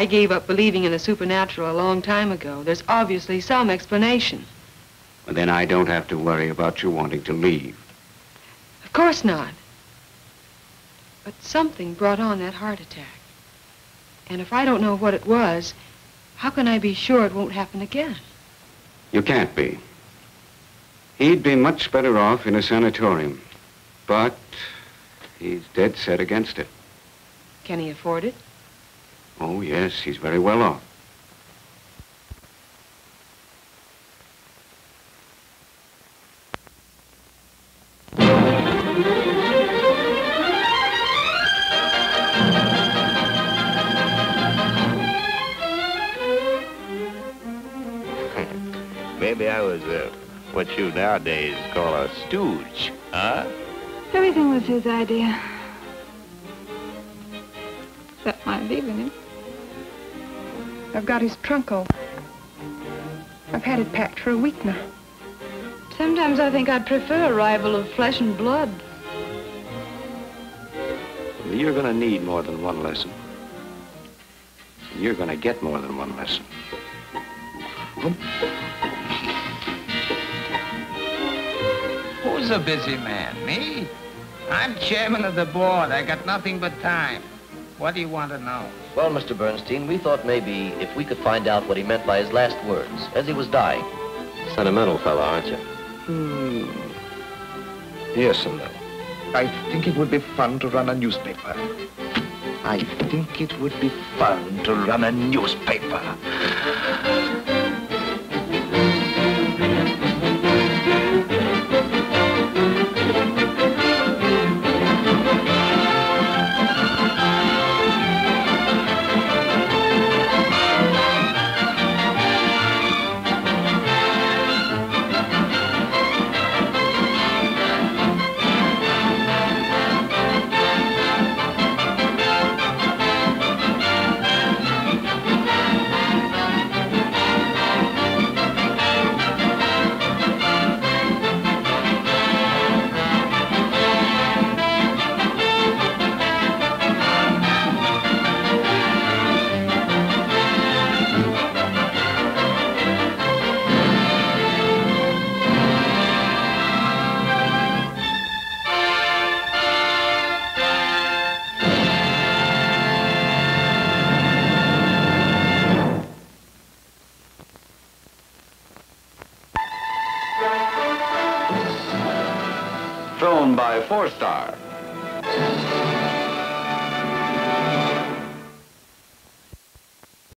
I gave up believing in the supernatural a long time ago. There's obviously some explanation. Well, then I don't have to worry about you wanting to leave. Of course not. But something brought on that heart attack. And if I don't know what it was, how can I be sure it won't happen again? You can't be. He'd be much better off in a sanatorium. But he's dead set against it. Can he afford it? Oh, yes, he's very well off. Maybe I was uh, what you nowadays call a stooge, huh? Everything was his idea. Except my leaving him. I've got his trunk trunco. I've had it packed for a week now. Sometimes I think I'd prefer a rival of flesh and blood. You're going to need more than one lesson. You're going to get more than one lesson. Who's a busy man? Me? I'm chairman of the board. I got nothing but time. What do you want to know? Well, Mr. Bernstein, we thought maybe if we could find out what he meant by his last words as he was dying. Sentimental fellow, aren't you? Hmm. Yes and no. I think it would be fun to run a newspaper. I think it would be fun to run a newspaper. Flown by Four Star.